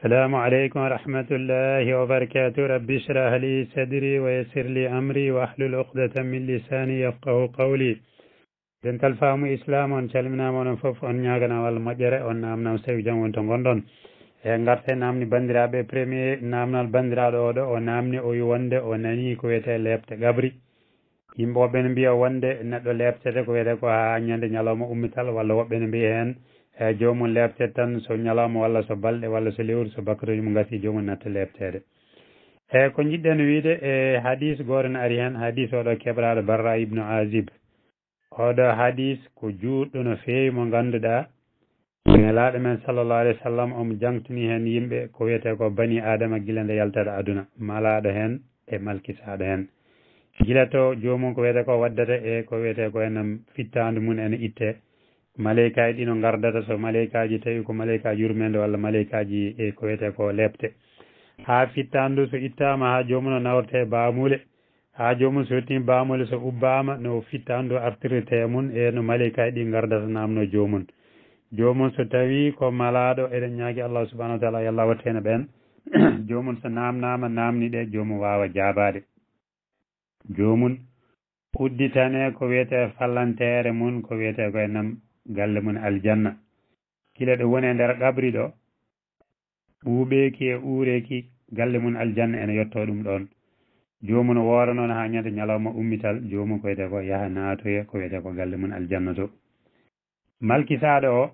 السلام عليكم ورحمة الله وبركاته. رب اشرح لي صدري ويسر لي أمري واحلل عقدة من لساني يفقه قولي. دنت الفهم إسلام ونسلمنا ونفف ونياغنا والمجرع ونامنا وسيجان ونتم غندون ونغرت نامني بندرا بي برمي نامنا البندرا دودة ونامني أوي وند ونني كويتة ليبت غبري يمبو بنبيا وند ندو ليبت كويتة كوها عنيان دنيا لوم أمتال والو بنبيا eyyi jomum lebtede tan so ñalawma walla so balɗe walla so lewru so bakaruji mum gasi jomum natta lebtede. Eyyi ko jiɗɗen wiide e hadis goto ne ari hen hadis oɗo keɓraɗo barra ibnu asib oɗo hadis ko juɗɗo no fewi mo ganduɗa nelaɗo men sallllahu alih w sallam omo jangtini hen yimɓe ko wiyete ko bani adama guila nde yaltata aduna. Malaɗo hen e malkisaɗo hen. Gila to jomum ko wiyete ko waddata e ko wiyete ko ene fittandu mum ene itte. maleykaji ɗi no gardata so maleykaji tawi ko maleykaji yurmede walla maleykaji e ko wiyete ko lebte ha fittandu so ittama ha jomum no nawrete bamule. Ha jomum so yettimi bamule so ubbama no fittandu artirte mum e no maleykaji ɗi gardata namno jomum. Jomum so tawi ko malaɗo eɗen ñaagui allah subahanau wa taala yo allah watteno ɓen. Jomum so namnama namniɗe jomum wawa jabade jomum udditane ko wiyete fallantere mum ko wiyete koye nam galle mum aljanna. Kila ɗo woni e nder kabri ɗo ɓuuɓeki e uureki galle mum aljanna ene yetto ɗum ɗon jomum no woora noon ha ñande ñalawma ummital jomum ko wiyete ko yaaha naatoya ko wiyete ko galle mum aljanna to. Malkisaɗo o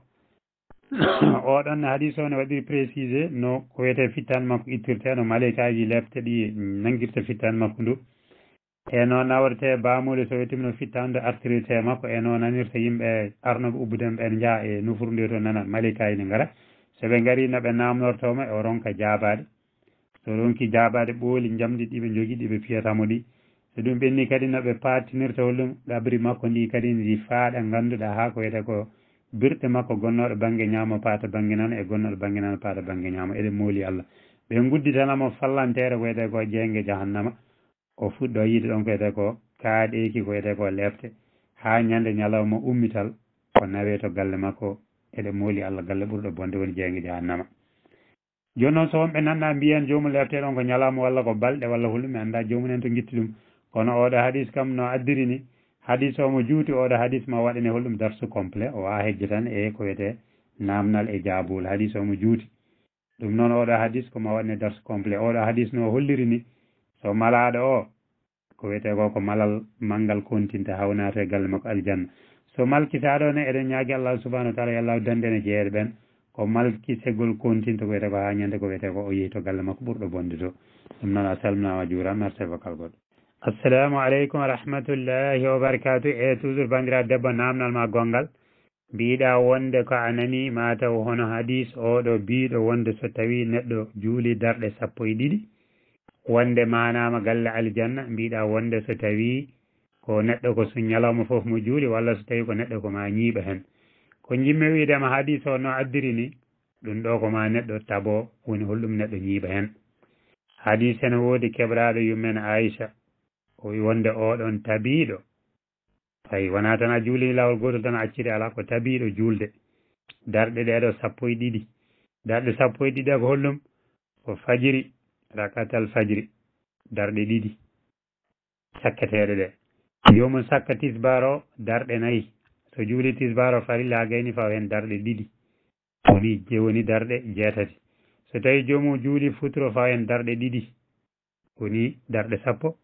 oɗon hadis o ne waɗiri précisé no ko wiyete fittan makko ittirte no maleykaji lefte ɗi nangirta fittan makko ndu. e noon nawrete bamuɗe so wettimi no fittande artirte makko e no nanirta yimɓe arnoɓe ubbudeɓe ɓen jaa e nufuru ndi to nana malikaji ne gara soɓe gaari noɓe namnortoma e o ronka jabade so ronki jabade ɓooli jamdi ɗiɓe jogui ɗiɓe piyatamo ɗi. So ɗum ɓenni kadi noɓe patinirta hollum ɗabri makko ndi kadi ndi faaɗa ganduɗa ha ko wiyete ko birɗe makko gonnoɗo banggue ñaamo paata banggue nano e gonnoɗo banggue nano paata banggue ñaamo. Eɗen mooli Allah. Ɓe gudditanamo fallantere ko wiyete ko jeygue jahannama. o fuɗɗo yiide ɗon ko wiyete ko kaaɗeki ko wiyete ko lefte ha ñande ñalawma ummital o nawe to galle makko eɗe mooli allah galle ɓurɗo bonde woni jeygu jahannama. Joni noon so wonɓe nanɗa mbiyen jomum lefte ɗon ko ñalawma walla ko balɗe walla hollum mi anda jomumen to guitti ɗum. Kono oɗo hadis kam no addiri ni hadis omo juuti oɗo hadis ma waɗane holɗum darsu complet o wawa hejje tan e ko wiyete namnal e jaabol hadis omo juuti. Ɗum noon oɗo hadis koma waɗane darsu complet. Oɗo hadis no holliri ni so malaɗo o ko wiyete ko ko malal manggal kontinta hawnato e galle makko aljanna so malkisaɗo ne eɗen ñaagui allah subahanau wa taala yo allah dandene jeeɗe ɓen ko malkisegol kontinta ko wiyete ko ha ñande ko wiyete ko o yeehi to galle makko ɓurɗo bonde to ɗum noon a salminama juuram merci vocal goɗɗo assalamu aleykum wa rahmatullahi wa barakatu e toujours bandiraɗo debbo namdal ma gongal mbiɗa wonde ko a nani mataw hono hadis oɗo biɗo wonde so tawi neɗɗo juuli darɗe sappo e ɗiɗi wonde manama galle aljanna mbiɗa wonde so tawi ko neɗɗo ko so ñalawma foof mo juuli walla so tawi ko neɗɗo koma ñiiɓa hen. Ko jimmi wiidema hadis o no addiri ni ɗum ɗo koma neɗɗo tabo woni holɗum neɗɗo ñiiɓa hen. Hadis ene woodi keɓraɗo yummen aicha o wi wonde oɗon tabiɗo tawi wona tan a juuli lawol gotol tan a acciri ala ko tabiɗo julde darɗe ɗeɗo sappo e ɗiɗi. Darɗe sappo e ɗiɗi e ko hollum ko fajiri. rakatal fajiri darɗe ɗiɗi sakketeɗe ɗe. Jomum sakka tisbar o darɗe nayyi so juuli tisbar o farilla ha gayni faw hen darɗe ɗiɗi. Woni woni darɗe jeetati. So tawi jomum juuli futuro faw hen darɗe ɗiɗi woni darɗe sappo.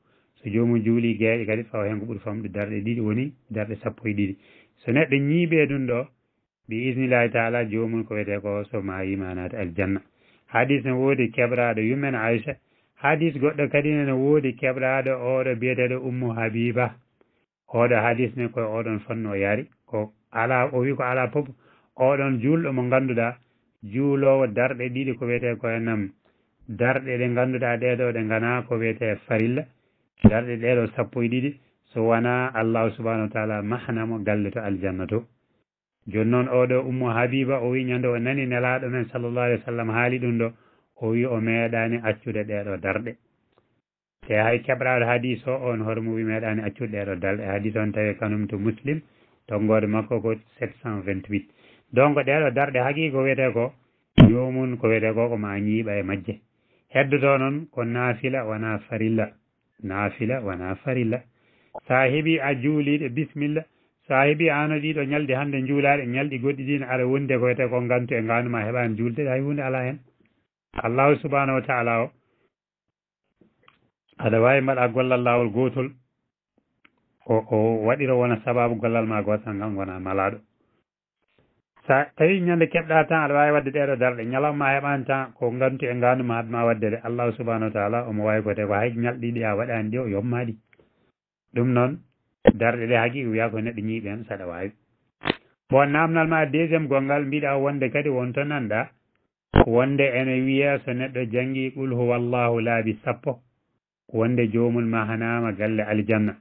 So jomum juuli gueeƴe kadi fawa hen ko ɓuuri famɗe darɗe ɗiɗi woni darɗe sappo e ɗiɗi. So neɗɗo ñiiɓe ɗum ɗo bi isnillahi taala jomum ko wiyete ko so mayima naata aljanna. hadis ne woodi keɓraɗo yumen aicha hadis goɗɗo kadi nene woodi keɓraɗo oɗo biyeteɗo ummu habiba. Oɗo hadis ne koye oɗon fonno yaari ko ala o wi ko ala foof oɗon julɗo mo ganduɗa juulowo darɗe ɗiɗi ko wiyete koye nam darɗe ɗe ganduɗa ɗeɗo ɗe gana ko wiyete farilla. Darɗe ɗeɗo sappo e ɗiɗi. So wona allahu subahanahu wa taala mahanamo galle to aljanna to. joni noon oɗo ummo Habiba o wi ñande o nani nelaɗo men sallllahu alih w sallam haali ɗum ɗo o wi o meeɗani accude ɗeɗo darɗe. Te hay keɓraɗo hadis o on hoore mum wi meeɗani accude ɗeɗo darɗe. Hadis on tawi kanum to muslim tonggode makko ko 728 donc ɗeɗo darɗe haqiqa ko wiyete ko jomum ko wiyete ko ko ma ñiiɓa e majje. Heddoto noon ko naafila wona farilla. Naafila wona farilla. Sa heeɓi a juuliɗe bisimilla sa heeɓi ano ɗiɗo ñalɗi hannde juulaɗe ñalɗi goɗɗi ɗin aɗa wonde ko wiyete ko gantu e ganuma heɓani julde hay hunde ala hen allahu subahanahu wa taala o aɗa wawi mbaɗa gollal lawol gotol o o waɗira wona sababu gollal ma gotal ngal gona malaɗo sa tawi ñande keɓɗa tan aɗa wawi wadde ɗeɗo darɗe ñalawma heɓani tan ko gantu e ganuma haɗma wadde de allahu subahanahu wa taala omo wawi kote ko hay ñalɗiɗi a waɗani ɗi o yommaɗi ɗum noon darɗe ɗe haqui wiya ko neɗɗo ñiiɓen saɗa wawi bon namdal ma deuxiéme gongal mbiɗa wonde kadi wonto nanɗa wonde ene wiya so neɗɗo janggui qul huwallahu laabi sappo wonde jomum ma hanama galle aljanna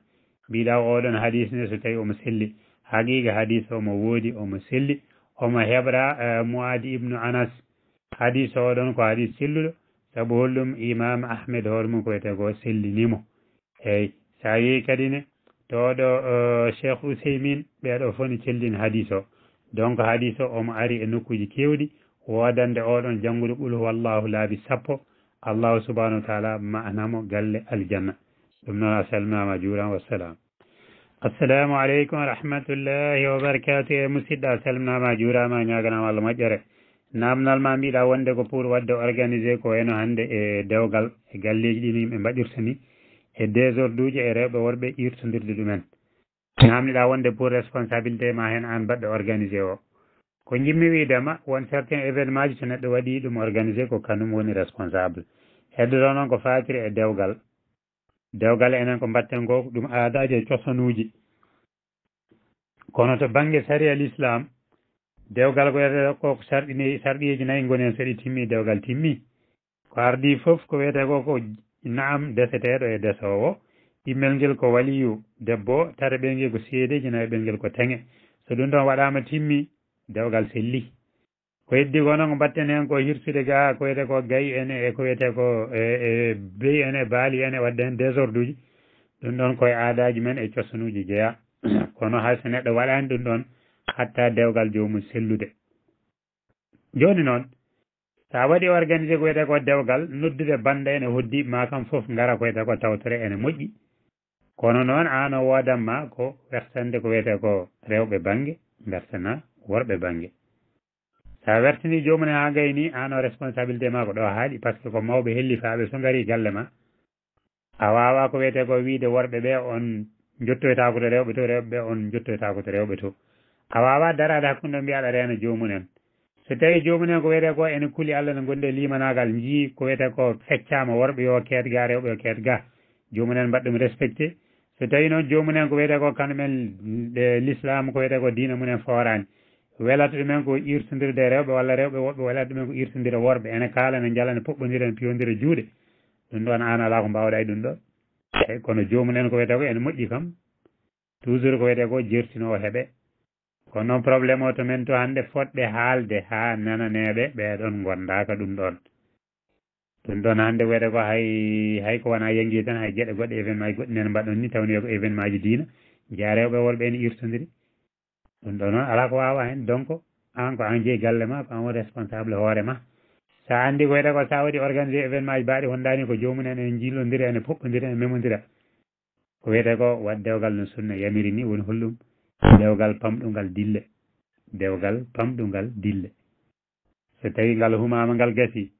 mbiɗa oɗon hadis ne so tawi omo selli haqiqa hadis omo woodi omo selli omo heɓra uh, moadi ibnu anas hadis oɗon ko hadis selluɗo saabu hollum imam ahmed hoore mum ko wiyete ko sellinimo eyyi sa yeehi kadi ne to ɗo uh, cheikh ouseymin ɓeɗo fof ne celdini hadis o donc hadis o omo ari e nokkuji kewɗi wodande oɗon janngude ɓulo wallahu laabi sappo allahu subahanahu wa taala manamo galle aljanna ɗum noon a salminama juurama wassalam assalamu aleykum wa rahmatullahi wa barakatu e musidɗo a salminama juurama ñaganama allah moƴƴere namdal ma mbiɗa wonde ko pour wadde organisé ko wayno hannde e dewgal e galleji ɗino yimɓe mbaɗirta ni e désordre uji e rewɓe worɓe irtodirde ɗumen. Namdiɗa wonde pour responsabilité ma hen an mbaɗɗo organisé o. Ko jimmi wiidema won certain événement ji so neɗɗo waɗi ɗum organisé ko kañum woni responsable. Heddoto noon ko fatiri e dewgal. Dewgal enen ko mbatten ko ɗum aadaji e cosanuji kono to banggue saria l' islam dewgal ko wiyete ko sarɗini sarɗiji nayyi gooni hen soɗi timmi dewgal timmi. Ko ardi foof ko wiyete ko ko naam deseteɗo e desowo. Immel ngel ko waliyu debbo tata ɓel ngel ko seedeji nayi ɓel ngel ko teŋe so ɗum ɗon waɗama timmi dewgal selli. Ko heddi ko noon ko mbatten hen ko hirsude ga ko wiyete ko gayi en e ko wiyete ko e beyi en e baali en e wadde hen désordre uji. Ɗum ɗon koye aadaji men e cosanuji jeeya kono hay so neɗɗo waɗani ɗum ɗon hatta dewgal jomum sellude. Joni noon sa waɗi organisé ko wiyete ko dewgal noddude banda ene hoddi ma kam foof gara ko wiyete ko tawtore ene moƴƴi. Kono noon an o wodanma ko wertande ko wiyete ko rewɓe banggue bertana worɓe banggue sa wertini jomum e ha gayni an o responsabilité ma ko ɗo haaɗi par ce que ko mawɓe hellifaɓe so gari galle ma. A wawa ko wiyete ko wiide worɓe ɓe on jottoytako to rewɓe to rewɓe ɓe on jottoytako to rewɓe to. A wawa darade hakkude mbiyaɗa rena jomum en. So tawi jomumen ko wiyete ko ene kuuli allah ne gonde limanagal jii ko wiyete ko feccama worɓe yo keet rewɓe yo keet jomumen mbaɗɗum respecté so tawi noon jomumen ko wiyete ko kañumen l'islam ko wiyete ko diina mumen forani welata ɗumen ko irtodirde rewɓe walla rewɓe woɓɓe welata ɗumen ko irtodira worɓe. Ene kaala ne jala ne poɓɓodira ne piyodira juuɗe. Ɗum ɗon an ala ko mbawɗa e ɗum ɗon eyyi kono jomumen ko wiyete ko ene moƴƴi kam. Toujours ko wiyete ko jertinowo heeɓe kono noon probléme o to men to hande fodɓe haalde ha nananeɓe ɓeɗon gondaka ɗum ɗon. Ɗum ɗon hande wiyete ko hay hay ko wona Yengsi tan hay gueɗe goɗɗe événement ji goɗɗi nane mbaɗon ni tawni e ko événement ji diina. Jeeya rewɓe worɓe ene irtodiri ɗum ɗo noon ala ko wawa hen donc :fra an ko an jeeyi galle ma ko an woni responsable :fra hoorema sa andi ko wiyete ko sa waɗi organisé événement ji mbaɗi hondani ko jomumen ene jilodira ene pobɓodira ene memadira ko wiyete ko wat dewgal no sunna yamiri ni woni hollum dewgal pamɗugal dille. Dewgal pamɗugal dille. So tawi ngal humama ngal gasi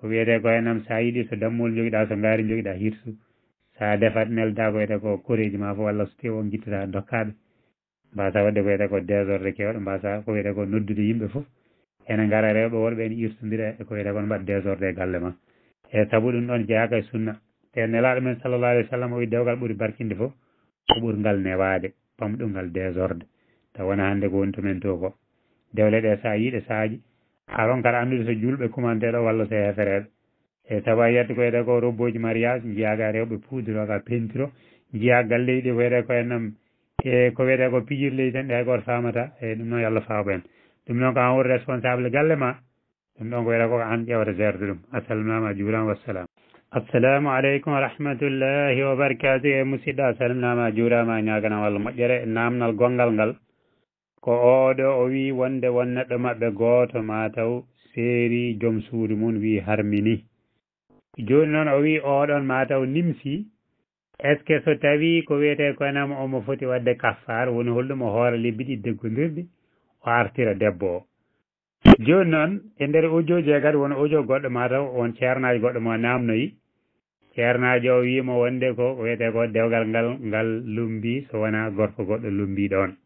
ko wiyete ko henam sa yiiɗi so dammol joguiɗa so gaari joguiɗa hirsu sa defat nelda ko wiyete ko koreji ma fo walla so tawi on guittata dokkaɓe mbasa wadde ko wiyete ko désordre kewɗo mbasa ko wiyete ko noddude yimɓe foof ene gara rewɓe worɓe ene irtodira e ko wiyete kon mbaɗa désordre e galle ma. E saabu ɗum ɗon jeeyaka e sunna. Te nelaɗo men sallallah alih w sallam o wi dewgal ɓuuri barkinde foof ko ɓurgal newade pamɗugal désordre taw wona hande ko woni tomen to ko. Dewle ɗe sa yiiɗe saaji aron kaɗa andude so julɓe kumanteɗo walla so hefereɓe e saabu a yiyat ko wiyete ko robboji mariage jiyaga rewɓe puudroga pentiro jiya galleji ɗi ko wiyete ko hennam e ko wiyete ko pijirleji tan ɗi hay goto famata e ɗum noon yo allah faabo en ɗum noon ko an woni responsable galle ma ɗum ɗon ko wiyete ko an ƴewata gerde ɗum asalminama a juurama wassalam e won neɗɗo maɓɓe goto mataw seeri joom suudu mum wi harmini joni noon o wi oɗon mataw nimsi est ce que so tawi ko wiyete koynama omo foti wadde kaffar woni holɗum o hoore lebbi ɗi deggodirɗi o artira debbo o joni noon e nder audio je kadi won audio goɗɗo mataw on ceernaji goɗɗo mo namnoyi ceernajo o wiimo wonde ko ko wiyete ko dewgal ngal ngal lumbi so wona gorko goɗɗo lumbi ɗon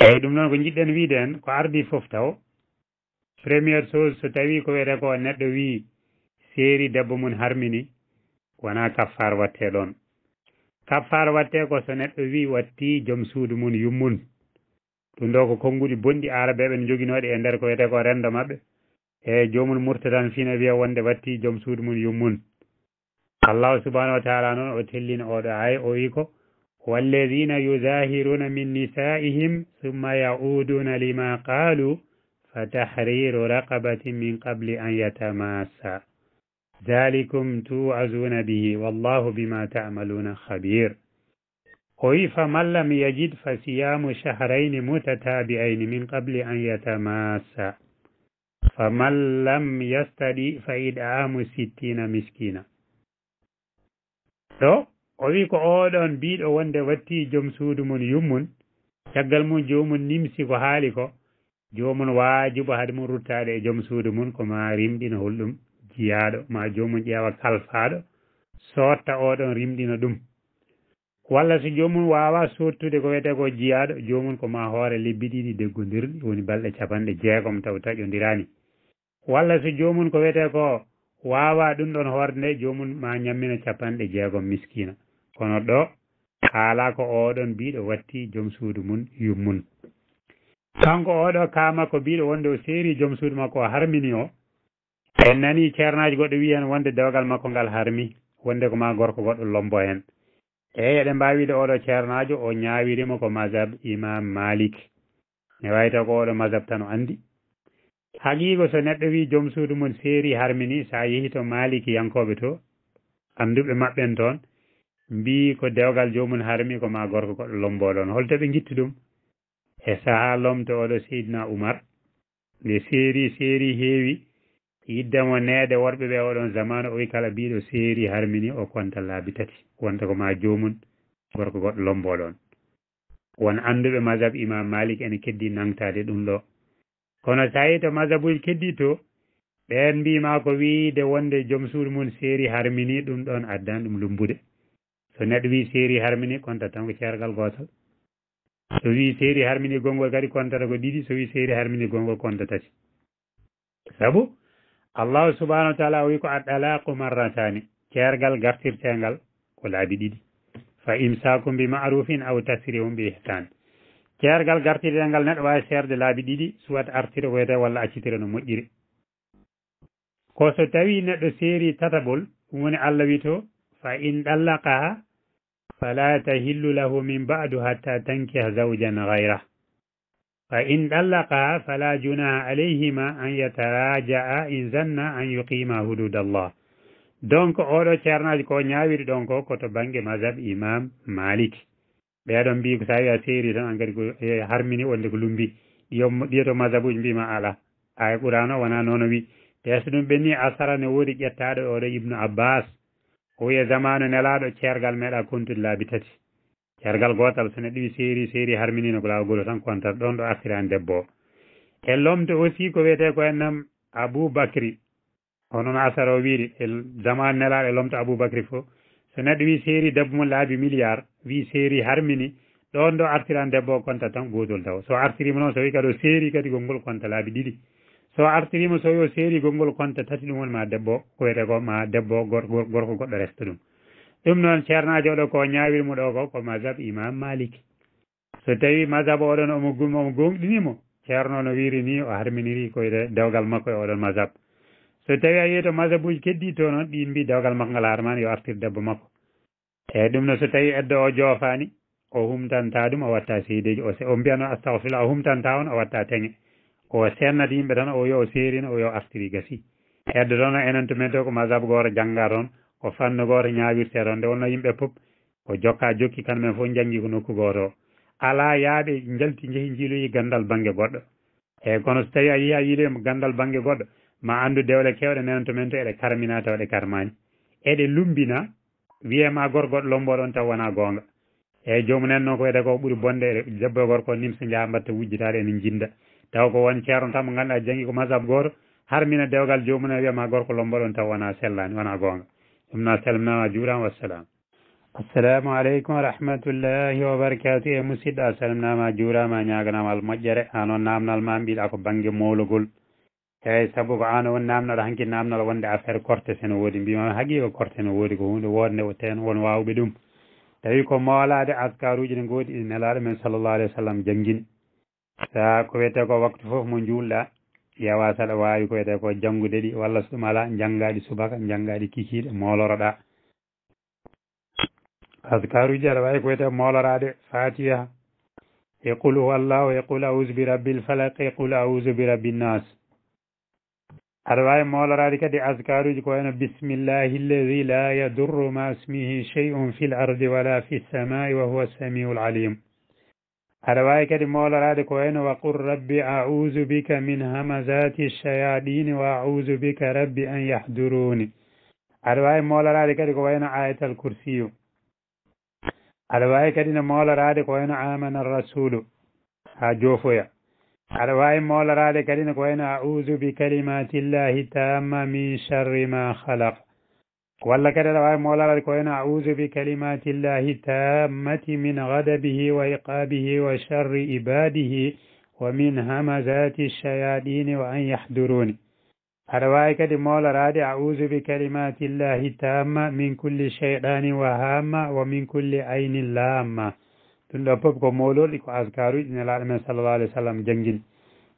eyyi ɗum noon ko jiɗɗen wiide hen ko ardi foof taw. Premiére chose so tawi ko wiyete ko neɗɗo wi seeri debbo mum harmini wona kaffar watte ɗon kaffar watte ko so neɗɗo wi watti joom suudu mum yummun. Ɗum ɗo ko konnguɗi bonɗi arabeɓe ne joguinoɗe e nder ko wiyete ko rendo mabɓe e jomum murtatan fina wiya wonde watti joom suudu mum yummun. الله سبحانه وتعالى نعتل أودعي أويكو والذين يظاهرون من نسائهم ثم يعودون لما قالوا فتحرير رقبة من قبل أن يتماسا. ذلكم توعزون به والله بما تعملون خبير. قوي فمن لم يجد فصيام شهرين متتابعين من قبل أن يتماسا؟ فمن لم يستدي فإدعام ستين مسكينا. ɗo o wi ko oɗon mbiɗo wonde watti joom suudu mum yummun caggal mum jomum nimsi ko haali ko jomum waajibo haade mum ruttade e joom suudu mum ko ma rimɗina holɗum jiyaɗo ma jomum ƴeewa kalfaɗo sotta oɗon rimɗina ɗum. Walla so jomum wawa sottude ko wiyete ko jiyaɗo jomum ko ma hoore lebbi ɗiɗi deggodirɗi woni balɗe capanɗe jeegom taw taƴodirani walla so jomum ko wiyete ko wawa ɗum ɗon hoorde nde jomum ma ñammina capanɗe jeegom miskina. Kono ɗo haala ko oɗon mbiɗo watti joom suudu mum yummun kanko oɗo kama ko mbiɗo wonde o seeri joom suudu makko o harmini o en nani ceernaji goɗɗo wi hen wonde dewgal makko ngal harmi wonde ko ma gorko goɗɗo lombo hen eyi eɗen mbawide oɗo ceernajo o ñawirima ko masab imam malik. Ne wawi taw ko oɗo masab tan o andi haqiigo so neɗɗo wi joom suudu mum seeri harmini sa yeehi to malikiyankoɓe to anduɓe maɓɓen toon mbi ko dewgal jomum harmi ko ma gorko goɗɗo lomboɗon holto ɓe gitti ɗum e saaha lomto oɗo seydina oumar nde seeri seeri heewi yiddemo neede worɓe ɓe oɗon zamanu o wi kala mbiɗo seeri harmini o konta laabi tati wonta ko ma jomum gorko goɗɗo lomboɗon won anduɓe masab imam malik ene keddi nangtade ɗum ɗo. kono tawi to masabuji keddi to ɓen mbima ko wiide wonde joom suudu mum séri harmini ɗum ɗon addani ɗum lumbude. So neɗɗo wi séri harmini konta tan ko ceergal gotol so wi séri harmini gongol kadi kontata ko ɗiɗi. So wi séri harmini gongol konta tati. Saabu allahu subahanahu wa taala o wi ko addalaku marratani ceergal gartirtengal ko laabi ɗiɗi. Fa imsakum bi marufin aw tasrihum bi ihsan ceergal gartirtengal neɗɗo wawi seerde laabi ɗiɗi soit artire koyete walla accitire no moƴƴiri ko so tawi neɗɗo seeri tataɓol ɗum woni allah wi to fa in ɗallaqaha fala tahillu lahu min ba'du hatta tankiha zawjan gayrah fa in ɗallaqaha fala junaha alayhima an yataraja'a in zanna an yuqima hududallah donc oɗo ceernaji ko ñawiri ɗon ko koto banggue mazhab imam malik ɓeɗon mbi ko sa wi a seeri tan an kadi ko harmini wonde ko lumbi ɗiyeto mazhab uji mbima ala aya qur'an o wona noon wi te so ɗum ɓenni asara ne woodi ƴettaɗo oɗo ibnu abbas o wiya zamanu nelaɗo ceergal meeɗa kontude laabi tati ceergal gotal so neɗɗo wi seeri seeri harminino ko lawol golo tan kontat ɗon ɗo artirani debbo o e lomde aussi ko wiyete ko hennam aboubacry onoon asara o wiiri e zamanu nelaɗo e lomto aboubacry fo so neɗɗo wi seeri debbo mum laabi milliard wi seeri harmini. Ɗon ɗo artirani debbo o kontat tan gotol taw. So artirima noon so wi kadi o seeri kadi gongol konta laabi ɗiɗi. So artirima so wi o seeri gongol konta tati ɗum woni ma debbo ko wiyete ko ma debbo gorko goɗɗo resta ɗum. Ɗum noon ceernajo oɗo ko ñawirmo ɗo ko ko mazhab imam malik. So tawi mazhab oɗon omo gum omo gonɗinimo ceerno no wiiri ni o harminiri koyde dewgal makko e oɗon mazhab. So tawi a yi to mazhab uji keddi to noon ɗi mbi dewgal makko ngal harmani yo artir debbo makko eyyi ɗum no so tawi eddo o joofani o humtanta ɗum o watta seedeji o o mbiyano astahfirullah o humtanta on o watta teŋe. O sennata yimɓe tan o yo seerino o yo aftiri gasi eddo toon o enen to men to ko masab goto jangga toon ko fannu goto ñawirte toon nde wonno yimɓe pop ko jokka jokki kamɓen fof janggi ko nokku goto o. Ala yaaɓe jalti jeehi jiiloyi e gandal banggue goɗɗo. Eyyi kono so tawi a yii a yiiloyi gandal banggue goɗɗo ma andu dewle kewɗe nenen to men to eɗe karmina taw ɗe karmani eɗe lumbina wiyema gorgoɗo lomboɗon taw wona gonga. Eyyi jomumen noon ko wiyete ko ɓuuri bonde debbo gorko nimsa jaa mbatta wujjitade ene jinda taw ko won ceerno tan mo ganduɗa jangui ko masab goto harmina dewgal jomum e wiyama gorko lomboɗon taw wona sellani wona gonga. Ɗum noon salminama juurama wassalam. Assalamu aleykum wa rahmatullahi wa barakatu e musidɗo a salminama juurama ñaganama al moƴƴere ha noon namdal ma mbiɗa ko banggue mowlogol eyyi saabu ko an woni namnoɗo hanki namnal wonde affaire corte sene woodi mbima haqiqa corte ne woodi ko hunde wodde ten won wawɓe ɗum tawi ko moolade askaruji ne goodi ɗi nelaɗo men sallllahu alayhi wa sallam jangguini sa ko wiyete ko waktu foof mo juulɗa ƴeewa saɗa wawi ko wiyete ko janngude ɗi walla so ɗum ala janggaɗi subaka janggaɗi kikiɗe moloroɗa askaruji aɗa wawi ko wiyete molorade fatiha e qul huwa allahu e qul ausu bi rabbil falaq e qul ausu bi rabbi nnas هرواي مول رارك دي جي جكوانا بسم الله الذي لا يضر ما اسمه شيء في الأرض ولا في السماء وهو السميع العليم. هرواي كدي مولا رارك وأنا وقل ربي أعوذ بك من همزات الشياطين وأعوذ بك ربي أن يحضروني. هرواي مولا رارك دي وأنا آية الكرسي. هرواي كدي مولا رارك وأنا آمن الرسول. آه، هاجوفو أرواي مولا رالي كريم كوين أعوذ بكلمات الله تامة من شر ما خلق ولا كده رواية مولا رالي كوين أعوذ بكلمات الله تامة من غضبه وعقابه وشر عباده ومن همزات الشياطين وأن يحضرون أرواي كده مولا رالي أعوذ بكلمات الله تامة من كل شيطان وهامة ومن كل عين لامة ɗum ɗo foof ko molorɗi ko askaruji nelaɗo men sallallah alih w sallam jangguini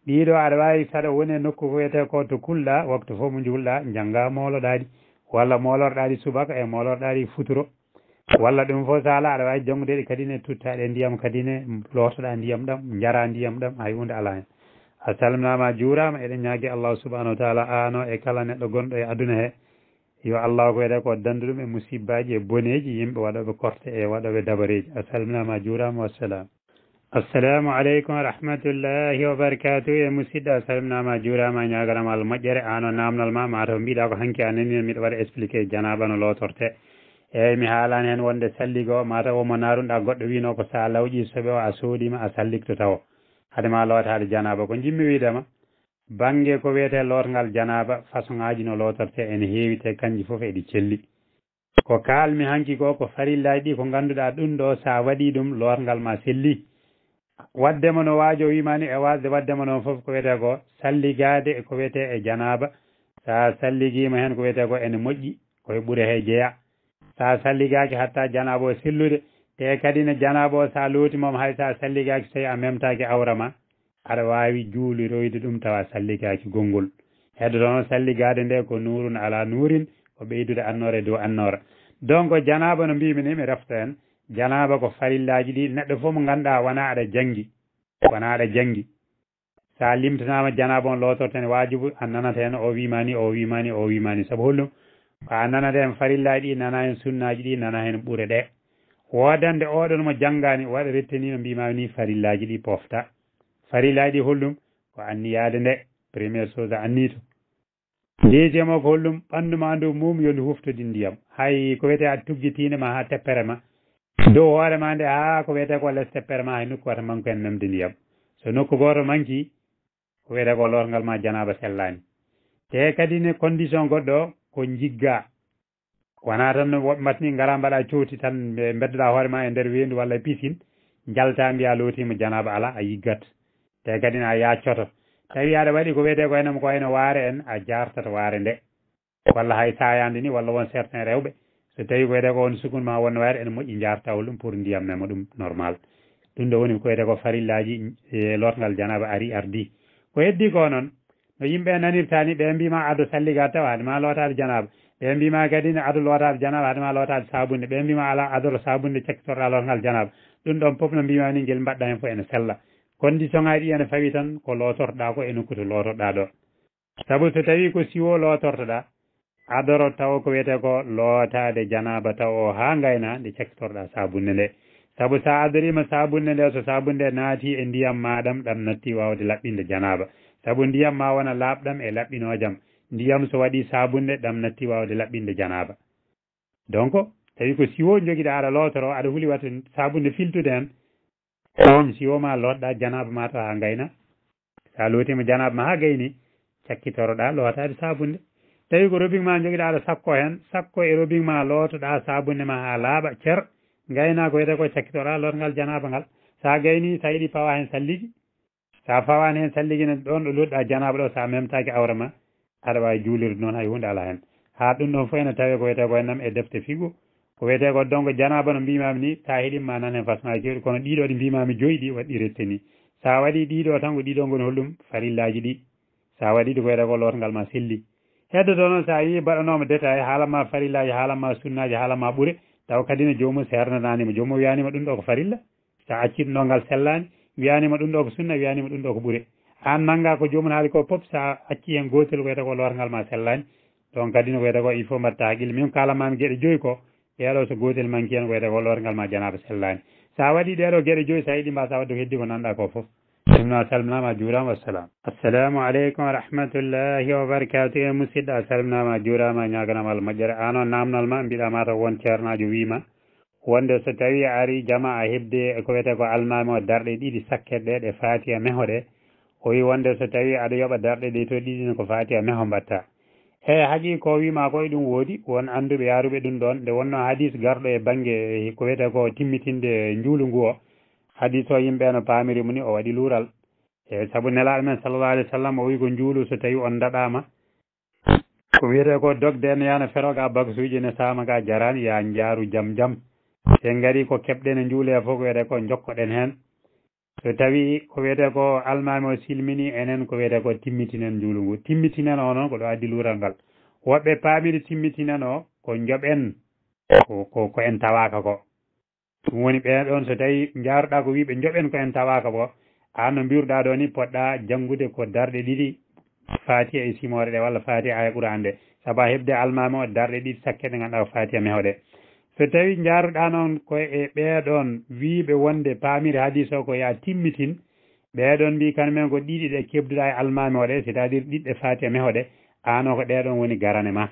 ɗiɗo aɗa wawi saɗa woni e nokku wiyete ko to kulɗa waktu foof mo julɗa jangga moloɗaɗi walla molorɗaɗi subaka e molorɗaɗi futuro. Walla ɗum fof so ala aɗa wawi janggudeɗi kadi ne tuttaɗe ndiyam kadi ne lotoɗa ndiyam ɗam jara ndiyam ɗam hay hunde ala hen a salminama a juurama eɗen ñaagui allahu subahanahu wa taala ano e kala neɗɗo gonɗo e aduna he. Yo allah ko wiyete ko dandu ɗum e musibbaji e boneji yimɓe waɗoɓe korte e waɗoɓe dabareji a salminama juurama wassalam assalamu aleykum wa rahmatullahi wa barakatu e musidɗo a salminama juurama ñaganama allah moƴƴere ano namdal ma mataw mbiɗa ko hanki a nani mbiɗa waɗa expliqué janaba no lotorte eyyi mi haalani hen wonde salligo mataw womo narunɗa goɗɗo wino ko sa lawƴi soɓe o a soodima a sallikto taw hadema lootade janaba ko jimmi widema banggue ko wiyete lotgal janaba façon ngaji no lotorte ene heewi te kanji foof eɗi celli ko kalmi hanki ko ko farillaji ɗi ko ganduɗa ɗum ɗo sa waɗi ɗum lotgal ma selli waddema no waajo wimani e wasde waddema noon foof ko wiyete ko salligade ko wiyete e janaba sa salligima hen ko wiyete ko ene moƴƴi koye ɓuure he jeeya sa salligaki hatta janaba o sellude te kadi ne janaba o sa lootimom hay sa salligaki so tawi a memtaki awra ma aɗa wawi juuliroyde ɗum tawa salligaki gongol hedde noon salligade nde ko nurun ala nurin ko ɓeydude annore dow annora donc janaba no mbimi ni mi refta hen janaba ko farillaji ɗi neɗɗo fof mo ganduɗa wona aɗa janggi wona aɗa janggi sa limtanama janaba on lotorte wajibu a nanata hen o wimani o wimani o wimani saabu hollum ko a nanata hen farillaji ɗi nana hen sunnaji ɗi nana hen ɓuure ɗe. Wodande oɗon mo janggani waɗa rettanino mbimami ni farillaji ɗi pofta farillaji ɗi holɗum ko anniyade nde premiére chose a anni to. Deuxiéme o ko hollum ɓanndu ma ndu mum yo ndu huftodi ndiyam. Hay ko wiyete a tuggitina ma ha teppere ma. Dow hoore ma nde ha ko wiyete ko less teppere ma hay nokku wata manque en memde ndiyam. So nokku goto manqui ko wiyete ko lorgal ma janaba sellani te kadi ne condition goɗɗo o ko jigga wona tan mbatni gara mbaɗa cooti tan e beddoɗa hoore ma e nder wendu walla e piscine jalta mbiya lootima janaba ala a yiggat. te kadi a yaccoto. Tawi aɗa waɗi ko wiyete ko henam ko wayno waare en a jartata waare nde. Walla hay sayande ni walla won certain rewɓe. So tawi ko wiyete ko won sukun ma wonno waare ene moƴƴi jartawol ɗum pour ndiyam mema ɗum normal. Ɗum ɗo woni ko wiyete ko farillaji e, lotgal janaba ari ardi. Ko heddi ko noon no yimɓe nanirta ni ɓe mbima ado salliga taw hadema lotade janaba ɓe mbima kadi ne ado lotade janaba hadema lotade sabunde ɓe mbima ala adolo sabunde cekkitorɗa lotgal janaba ɗum ɗon foof no mbima ni guel mbaɗɗa hen foof ene sella. condition :fra ŋaji ɗi ene fawi tan ko lotorɗa ko e nokkuto to ɗo. Saabu so tawi ko siwo lotortoɗa adoro taw ko wiyete ko lootade janaba taw o ha gayna nde cektorɗa sabunde nde. Saabu sa adorima sabunde nde so sabunde nde naati e ndiyam maɗam ɗam natti wawde laɓɓinde janaba. Saabu ndiyam ma wona laaɓɗam e laɓɓinojam. Ndiyam so waɗi sabunde ɗam natti wawde laɓɓinde janaba. Donc tawi ko siwo joguiɗa aɗa lotoro aɗa huuli wattu sabunde filtude hen on siwo ma lotɗa janaba ma taw ha gayna sa lootima janaba ma ha gayni cakkitoroɗa lotade sabunde tawi ko robin ma joguiɗa aɗa sakko hen sakko e robin ma lotoɗa sabunde ma ha laaɓa ceer gayna ko wiyete ko cakkitoɗa lotgal janaba ngal sa gayni sa yiiɗi pawa hen salliji sa fawani hen salligui ɗon ɗo lotɗa janaba ɗo sa memtaki awra ma aɗa wawi juulirde noon hay hunde ala hen ha ɗum ɗon fo ene tawi ko wiyete ko nam e defte figo ko wiyete ko donc janaba no mbimami ni sa heeɗima nan hen façon kewɗi kono ɗiɗo ɗi mbimami joyyi ɗi waɗɗi resteni sa waɗi ɗiɗo tan ko ɗiɗo goni hollum farillaji ɗi sa waɗi ɗi ko wiyete ko lotgal ma selli heddoto noon sa yi mbaɗanoma détail haalama farillaji haalama sunnaji haalama ɓuure taw kadi ne jomum sernananima jomum wiyanima ɗum ɗo ko farilla sa accitno ngal sellani wiyanima ɗum ɗo ko sunna wiyanima ɗum ɗo ko ɓuure an nangga ko jomum haali ko foof sa acci hen gotel ko wiyete ko lorgal ma sellani. Donc kadi no wiyete ko il faut mbatta haqqille min kalamami gueɗe joyyi ko ɗeɗo so gotel manki hen ko wiyete ko lorgal ma janaba sellani sa waɗi ɗeɗo gueɗe joyyi sa yiiɗi mbasa wadde ko heddi ko nanɗa ko foof ɗumno salminama juurama wassalam assalamu aleykum wa rahmatullahi wa barakatu e musidɗo a salminama juurama ñaganama allah moƴƴere an o namdal ma mbiɗa mata won ceernajo wima wonde so tawi ari jama a hebde ko wiyete ko almami o darɗe ɗiɗi sakket ɗe ɗe faati a mehoɗe o wi wonde so tawi aɗa yoɓa darɗe ɗe to ɗiɗi ko faati a meho mbatta e haaɗi ko wima ko ɗum woodi won anduɓe yaruɓe ɗum ɗon. Nde wonno haaɗi garɗo e banggue ko wiyete ko timmitinde juulo ngu o. Haaɗi o yimɓe no paamirimo ni o waɗi luural. E saabu nelaɗo men sallallah alih w sallam o wi ko juulo so tawi on daɗama ko wiyete ko dogde ne yana feroga ga bakasuji ne sama ga jarani ya jaaru jaam jaam sen gari ko keɓɗen e juule e foof ko wiyete ko jokkoɗen hen so tawi ko wiyete ko almami o silmini enen ko wiyete ko timmitinen njuulu ngu timmitinen o noon ko ɗo addi luural ngal. Woɓɓe paamiri timmitinen o ko joɓen ko ko en tawaka ko. Ɗum woni ɓeɗon so tawi jaruɗa ko wiɓe joɓen ko en tawaka ko an no mbiruɗa ɗo ni poɗɗa janngude ko darɗe ɗiɗi faati e simore ɗe walla faati aya ɓuura e hande saabu a hebde almami o darɗe ɗiɗi sakke ɗe ganduɗa ko faati fatiha mehoɗe. so tawi jaaruɗa noon koye ɓeeɗon wiiɓe wonde paamiri hadis o ko ya timmitin ɓeeɗon mbi kañumen ko ɗiɗi ɗe kebduɗa e almami o ɗe c' est à dire ɗiɗɗe faati e mehoɗe an o ko ɗeɗon woni garane ma.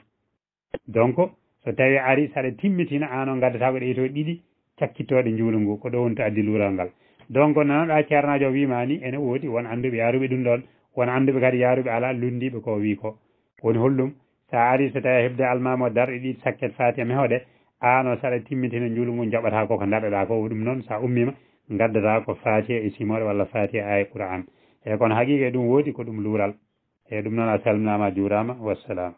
Donc so tawi ari saɗa timmitina an o gaddata ko ɗeyto ɗiɗi cakkittoɗe juulu ngu ko ɗo woni to addi luural ngal. Donc nanoɗa ceernajo o wima ene woodi won anduɓe yaruɓe ɗum ɗon won anduɓe kadi yaruɓe ala lundiɓe ko wi ko. Woni hollum sa ari so tawi hebde almami o darɗe ɗiɗi sakket fatiha e mehoɗe mehoɗe ano saɗa timmitina juulu ngu jaɓata ko ko daɗaɗa ko ɗum noon sa ummima gaddata ko faati e simoɗe walla faati e aya qouran eyyi kono haqiqa ɗum woodi ko ɗum luural eyyi ɗum noon a salminama juurama wassalam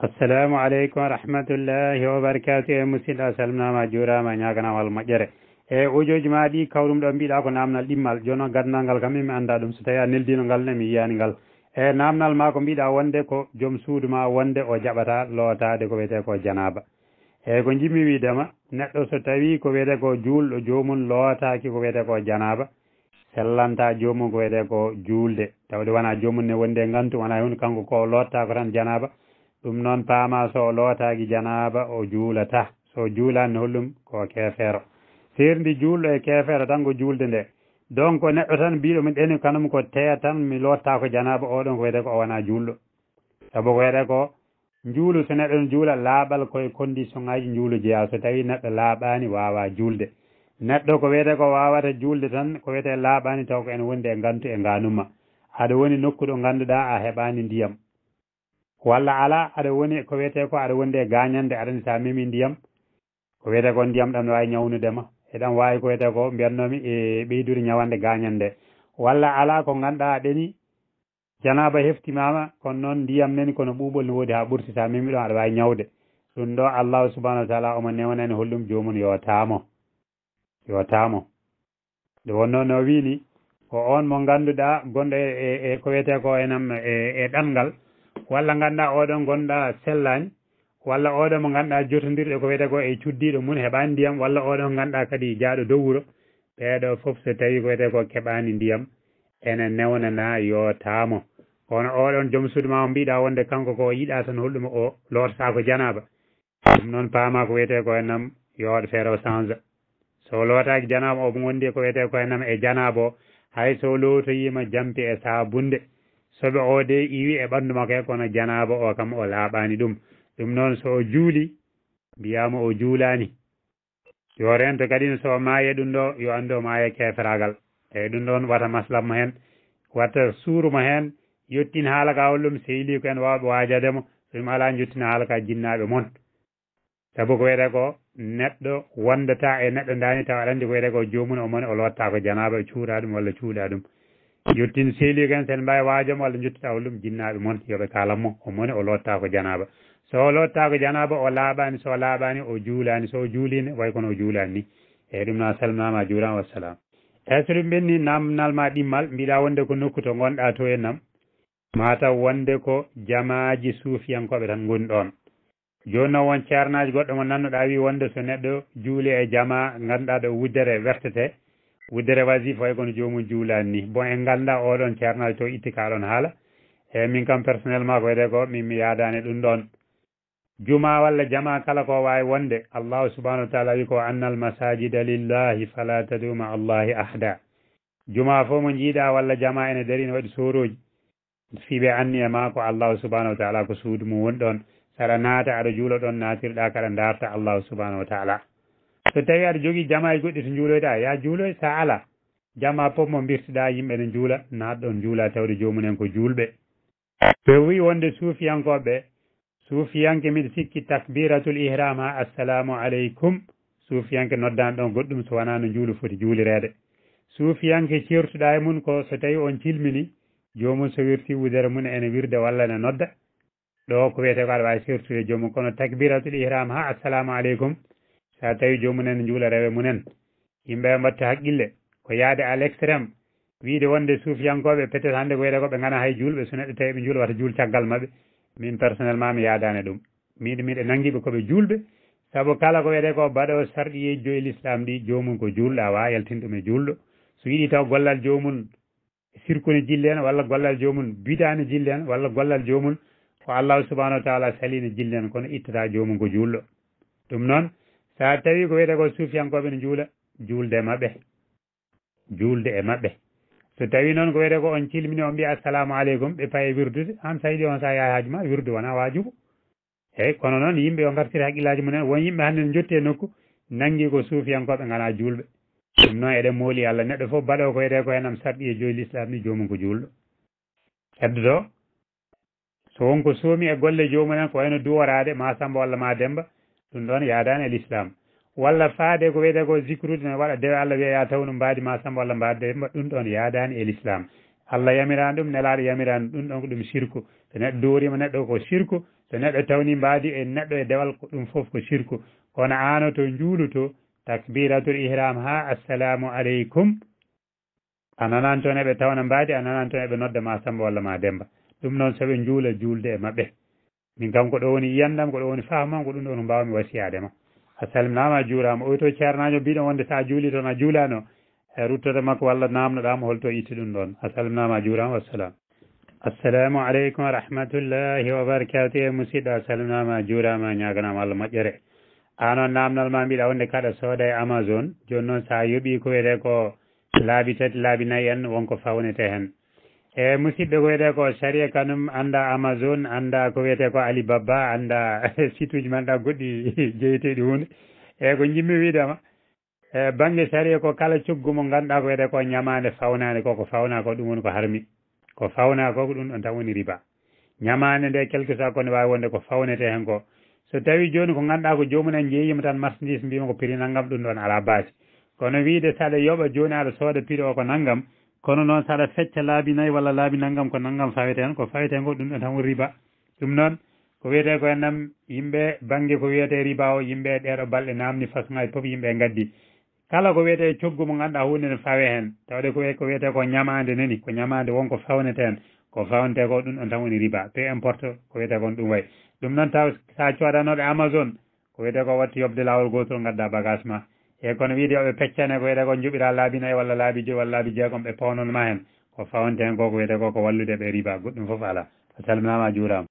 assalamu aleykum rahmatullahi wa barakatu e musidɗo a salminama juurama ñaganama allah moƴƴere e audio ji ma ɗi kawɗum ɗo mbiɗa ko namdal ɗimmal joni noon gaddal ngal kam mi anda ɗum so tawi a neldino ngal ne mi yiyani ngal e namdal ma ko mbiɗa wonde ko joom suudu ma wonde o jaɓata lootade ko wiyete ko janaba eyyi ko jimmi widema neɗɗo so tawi ko wiyete ko juulɗo joomum lootaki ko wiyete ko janaba sellanta jomum ko wiyete ko juulde. Tawde wona jomum ne wondi e gantu wona hunde kanko ko lottako tan janaba ɗum noon paama so lootaki janaba o juulata. So juulani hollum ko kefeero serndi juulɗo e kefeero tan ko juulde nde. Donc neɗɗo tan mbiɗo mi ɗeni kanum ko teya tan mi lottako janaba oɗon ko wiyete ko o wona juulɗo. Saabu ko wiyete ko njuulu so neɗɗo juula laaɓal koye condition ngaji njuulu jeeya so tawi neɗɗo laaɓani wawa juulde. Neɗɗo ko wiyete ko wawata juulde tan ko wiyete laaɓani taw ko ene wondi e gantu e ganuma aɗa woni nokku ɗo ganduɗa a heɓani ndiyam. Walla ala aɗa woni ko wiyete ko aɗa wondi e gañande aɗani sa memi ndiyam. Ko wiyete ko ndiyam ɗam ne wawi ñawnudema eɗan wawi ko wiyete ko mbiyannomi e ɓeydude ñawande gañande walla ala ko ganduɗa aɗeni janaba heftimama kono noon ndiyam nani kono ɓuuɓol ne woodi ha ɓurti sa memi ɗon aɗa wawi ñawde. Ɗum ɗo allahu subahanahu wa taala omo newanani hollum jomum yo tamo yo yowatamo nde wonno no wini ko on mo ganduɗa gonɗo e, e, e ko wiyete ko enam e, e ɗanngal walla ganduɗa oɗon gonɗa sellani walla oɗo mo ganduɗa jotodirɗe ko wiyete ko e cuddiɗo mum heɓani ndiyam walla oɗo ganduɗa kadi jaaɗo dow wuuro ɓeeɗo foof so tawi ko wiyete ko keɓani ndiyam ene newnana yo yotamo kono oɗon joom suudu ma o mbiɗa wonde kanko ko yiiɗa tan holɗum o lotata ko janaba ɗum noon paama ko wiyete ko henam yooɗo feere o change so lootaki janaba o gondi ko wiyete ko henam e janaba o hay so lootoyima jampi e sabunde soɓe o de iwi e ɓandu makko he kono janaba o kam o laaɓani ɗum. Ɗum noon so o juuli mbiyama o juulani yo rento kadi so maaye ɗum ɗo yo andu o maaye keferagal eyyi ɗum ɗon wata maslamma hen watta suuruma hen yettin haala ka hollum sehili ko en wawɓe waajademo ɗum ala jettina haala ka jinnaɓe moon saabu ko wiyete ko neɗɗo wondata e neɗɗo dani taw aɗa andi ko wiyete ko jomum omone o lotta ko janaba cuuɗa ɗum walla cuuɗa ɗum yettin seeli kan sen mbawi waajamo walla jettita hollum jinnaɓe moon yooɓe kalanmo omone o lotta ko janaba so o lotta ko janaba o laaɓani so laaɓani o juulani so juulini way kono o juulani ni eyyi ɗum noon salminama juurama wassalam eyyi so ɗum ɓenni namnal ma ɗimmal mbiɗa wonde ko nokku to gonɗa to e nam mataw wonde ko jamaji suufiyankoɓe tan goni ɗon joni noon won ceernaji goɗɗo mo nannoɗa wi wonde so neɗɗo juuli e jama ganduɗa ɗo wuddere wertete wuddere wasi fayi e kono jomum juulani ni. Bon en ganda oɗon ceernaji to itti kaɗon haala. Eyyi min kam personnellement ko wiyete ko min mi yadani ɗum ɗon. Juma walla jama kala ko wawi wonde allahu subahanahu wa taala wi ko anna al masajida lillahi fala tadu ma allahi ahda juma fo mo jiiɗa walla jama ene darino waɗi soroji fiɓe anni e ma ko allahu subahanahu wa taala ko suudu mum woni ɗon. Saɗa naata aɗa juulo ɗon natirɗa kaɗa darta allahu subahanahu wa taala. So tawi aɗa jogui jamaji e goɗɗi to juuloyɗa ya juuloy sa ala. Jama foof mo birtiɗa yimɓe ne juula natɗon juula tawde jomumen ko julɓe so wi wonde suufiyankoɓe suufiyanke miɗa sikki takbiratul ihram ha assalamu aleykum. Suufiyanke noddani ɗon goɗɗum so wona no juulu foti juulirede suufiyanke certuɗa e mum ko so tawi on cilmini jomum so wirti wudere mum ene wirde walla ne nodda. Ɗo ko wiyete ko aɗa wawi sirtude jomum kono takbiratul ihram ha assalamu aleykum. Sa tawi jomum jomumen juula rewe munen yimɓe mbatta haqqille. Ko yaade à l' extrême wiide wonde suufiyankoɓe peut être hande ko wiyete ko ɓe gana hay julɓe so neɗɗo tawi ɓe juula wata juul caggal mabɓe min personnellement mi yadani ɗum. Miɗo miɗe nangguiɓe koɓe julɓe saabu kala ko wiyete ko baɗo sarɗiyeji joyi l'islam ɗi jomum ko julɗo wa yaltin ɗum e julɗo so yiiɗi taw gollal jomum sirkune jille en walla gollal jomum bidani jille en walla gollal jomum ko allahu subahanahu wa taala salino jille en kono ittata jomum ko julɗo ɗum noon sa tawi ko wiyete ko suufiyankoɓe ne juula julde e mabɓe julde e mabɓe so tawi noon ko wiyete ko on cilmini on mbiya assalamu aleykum ɓe paye wirdude an sa yiɗi on sa yaha haaju ma wirdu wona wajubo eyyi kono noon yimɓe yo gartir haqqillaji mumen won yimɓe hannde ne e nokku nanggui ko suufiyankoɓe gana julɓe ɗum noon eɗen mooli Allah. Neɗɗo foof baɗo ko wiyete ko henam sarɗi e joyi l'islam ni jomum ko julɗo heddoto so wonko soomi e golle jomumen ko wayno duworade ma samba walla ma demba ɗum ɗon yadani e l'islam walla faade ko wiyete ko zicrude ne waɗa dewe allah wiya ya taw no mbaadi ma samba walla mbaadi demba. Ɗum ɗon yadani e l'islam allah yamirani ɗum nelaɗo yamirani ɗum ɗon ko ɗum sirku so neɗɗo duworima neɗɗo ko sirku so neɗɗo tawni mbaadi e neɗɗo e dewal ko ɗum foof ko sirku kono ano to juuluto تكبيرة الإحرام. ها السلام عليكم. أنا نانتون أبي تاونم بادي أنا نانتون أبي نود ما سمب ولا ما دمب دم نون سبين جولة جولة ما به. من كم قد أوني يندم قد أوني فاهم قد أوني نون باهم وسيا دم السلام نام جورام. أوتو چارنا جو بيدا وند سا جولي تونا جولانو روتو دمك والا نام ندام هلتو يتدون دون السلام نام جورام. والسلام. السلام عليكم ورحمة الله وبركاته. مسيدا السلام نام جورام. نياغنا مال مجره an on namdal ma mbiɗa wonde kaɗa sooda e amazon. Joni noon sa yooɓi ko wiyete ko laabi tati laabi nayyi en wonko fawnete hen. E musidɓe ko wiyete ko saria kanum anda amazon anda ko wiyete ko alibaba anda site uji manɗa goɗɗi jeyeteɗi hunde eyyi ko jimmi wiidema e banggue saria ko kala coggu mo ganduɗa ko wiyete ko ñamade fawnade koko fawna ko ɗum woni ko harmi. Ko fawna ko ko ɗum ɗon tan woni riba. Ñamade nde quelque soit ko ne wawi wonde ko fawnete hen ko so tawi joni ko ganduɗa ko jomumen jeeyima tan marchandise mbima ko prix naggam ɗum ɗon ala base kono wiide saɗa yooɓa joni aɗa sooda prix o ko naggam kono noon saɗa fecca laabi nayyi walla laabi naggam ko naggam fawete hen ko fawete ko ɗum ɗon tan woni riba. Ɗum noon ko wiyete ko ennam yimɓe banggue ko wiyete riba o yimɓe ɗeɗo balɗe namni façon ngaji foof yimɓe gaddi kala ko wiyete coggu mo ganduɗa hunde ne fawe hen tawde ko ko wiyete ko ñamade nani ko ñamade wonko fawnete hen ko fawnete ko ɗum ɗon tan woni riba. Peu importe ko wiyete kon ɗum wayi ɗum noon taw sa coɗanoɗo amazon ko wiyete ko watti yobde lawol gotol gadda bagage ma e kono wiide yoɓe peccane ko wiyete ko juɓira laabi nayyi walla laabi joyi walla laabi jeegom ɓe pawnonma hen ko fawnte hen ko ko wiyete ko ko wallude ɓe riba goɗɗum foof ala a salminama juurama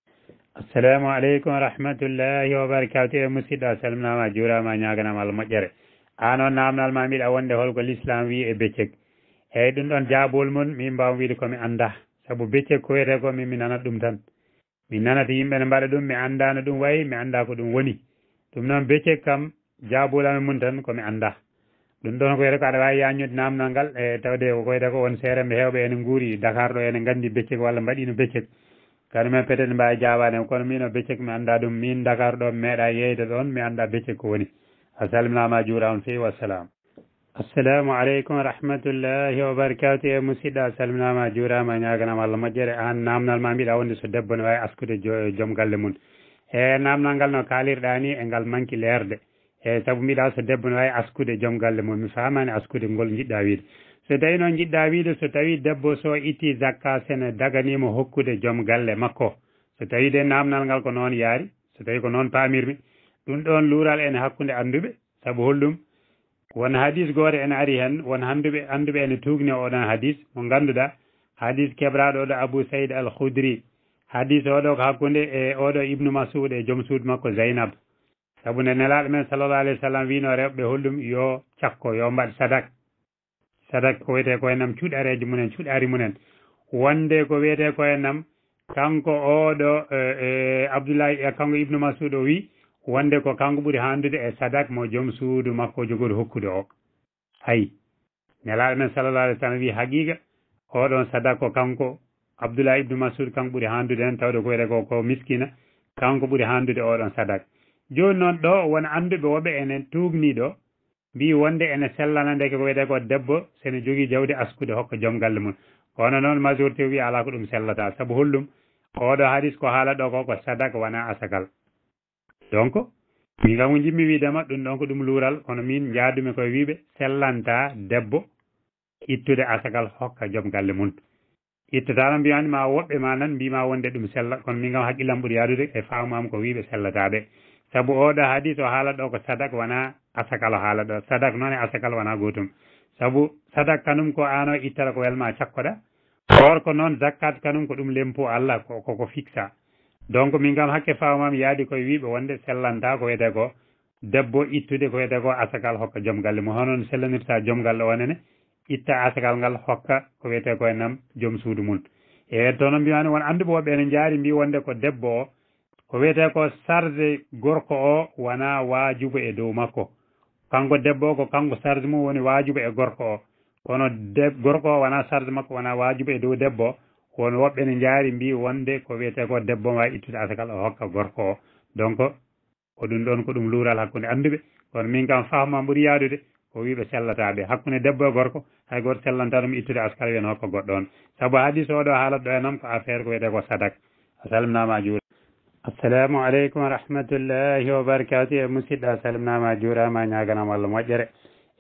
assalamu aleykum wa rahmatullahi wa barakatu e musidɗo a salminama juurama ñaganama allah moƴƴere an on namdal ma mbiɗa wonde holko l'islam wi e becceg eyyi ɗum ɗon jaabol mon min mbawa wiide komi anda saabu becce ko wiyete ko min mi nanat ɗum tan mi nanata yimɓe ne mbaɗa ɗum mi anndano ɗum wayi mi annda ko ɗum woni. Ɗum noon becce kam jaabolami mum tan komi annda. Ɗum ɗon ko yede ko aɗa wawi yañude namdal ngal e tawde ko koyde ko won seeremɓe hewɓe ene guuri dakar ɗo ene gandi beccek walla mbaɗino beccek kadi kañumen peut être mbawi jawade kono min o beccek mi annda ɗum min dakar ɗo mi meeɗa yeyde ɗon mi annda beccek ko woni. A salminama a juurama no fewi wassalam السلام عليكم ورحمة الله وبركاته يا مسيدا سلمنا ما جورا ما نياغنا والله ما جري أن نامنا المامي أو نسدبنا وأي أسكت جم قلمون إيه نامنا قالنا كالير داني إنقال مانكي ليرد إيه تبو ميدا سدبنا وأي أسكت جم قلمون مفهمان أسكت نقول نجد داويد so tawi noon jiɗɗa wiide so tawi debbo so itti zakka sene daganimo hokkude joom galle makko so tawi de namdal ngal ko noon yaari so tawi ko noon paamirmi ɗum ɗon luural ene hakkunde anduɓe saabu holɗum won hadis gore ene ari hen won handuɓe anduɓe ene tugni oɗon hadis mo ganduɗa hadis kebraɗo oɗo abou sayd al khoudri hadis oɗo ko hakkude e oɗo ibnu masud e joom suudu makko zeynab saabu nde nelaɗo men sallallah alayhi w sallam wino rewɓe hollum yo cakko yo mbaɗ sadak. Sadak ko wiyete koye nam cuɗareji mumen cuɗari mumen. Wonde ko wiyete koye nam kanko oɗo e, e, abdoulahi e, kanko ibnu masud o wi wonde ko kanko ɓuuri handude e sadak mo joom suudu makko jogori hokkude o. Ayi nelaɗo men sallallah alih w sallam wi haqiqa oɗon sadak ko kanko abdoulah ibnu masud kanko ɓuuri handude hen tawde ko wiyete ko ko miskina kanko ɓuuri handude oɗon sadak. Joni noon ɗo won anduɓe woɓe enen tugniɗo mbi wonde ene sellana ndeke ko wiyete ko debbo sene jogui jawdi askude hokka joom galle mum kono noon majorité wi ala ko ɗum sellata saabu hollum oɗo haalis ko haala ɗo ko ko sadak wona asakal. donc min kam ko jimmi widema ɗum ɗon ko ɗum luural kono min jaadumi koye wiɓe sellanta debbo ittude asagal hokka joom galle mum ittotano mbiyani ma woɓɓe ma nan mbima wonde ɗum sella kono min kam haqqillam ɓuuri yaadude e famam ko wiɓe sellataɓe saabu oɗo haadi so haala ɗo ko sadak wona asakal o haalat ɗo sadak noon e asakal wona gotum saabu sadak kanum ko an o e ittata ko welma cakkoɗa or ko noon zakat kanum ko ɗum lempo allah koko fixa donc min kam hakke famami yaadi koye wiɓe wonde sellanta ko wiyete ko debbo ittude ko wiyete ko asakal hokka joom galle. Mum honoon sellanirta joom galle o nene itta asakal ngal hokka ko wiyete koye nam joom suudu mum. E heddo noon mbimani won anduɓe woɓɓe ene jaari mbi wonde ko debbo o ko wiyete ko sarde gorko o wona waajuba e dow makko. Kanko debbo o ko kanko sarde mum woni waajuba e gorko o. Kono de gorko o wona sarde makko wona waajuba e dow debbo o won woɓɓe ne jaari mbi wonde ko wiyete ko debbo wawi ittude asakal o hokka gorko o. Donc ko ɗum ɗon ko ɗum luural hakkude anduɓe kono min kam fahma ɓuuri yaadude ko wiɓe sellataɓe. Hakkude debbo e gorko hay goto sellanta ɗum ittude askal wiyen hokka goɗɗo on. Saabu haadis oɗo haalat ɗo e ko affaire ko wiyete ko sadak. A salminama juura. Assalamu aleykum wa rahmatullahi wa barakatu e musidɗo a salminama juurama ñaganama allah moƴƴere